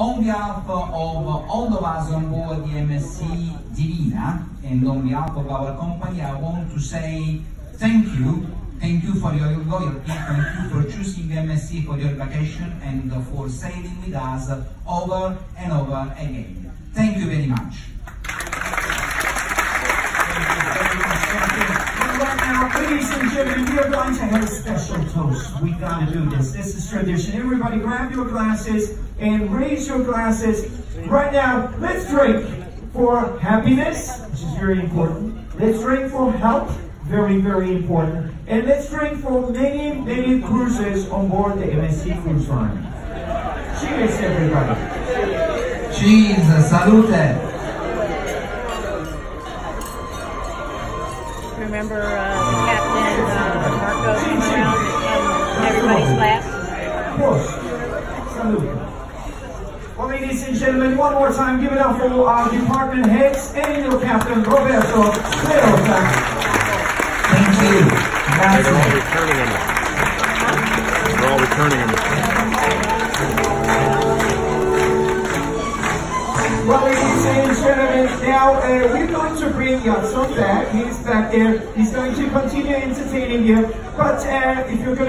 On behalf of all of us on board the MSC Divina and on behalf of our company, I want to say thank you. Thank you for your loyalty. Thank you for choosing the MSC for your vacation and for sailing with us over and over again. Thank you very much. Ladies and gentlemen, we are going to have a special toast. We gotta do this. This is tradition. Everybody grab your glasses and raise your glasses. Right now, let's drink for happiness, which is very important. Let's drink for health, very, very important. And let's drink for many, many cruises on board the MSC Cruise Line. Cheers, everybody. Cheers, salute. Remember uh, captain, uh, Marco, came around and everybody's laughed? Of course. Salute. Well, ladies and gentlemen, one more time, give it up for our department heads and your captain, Roberto Leotta. Thank you. They're all returning them. They're all returning them. Well, ladies and gentlemen, now uh, we're going to bring Yatson back. He's back there. He's going to continue entertaining you. But uh, if you're going to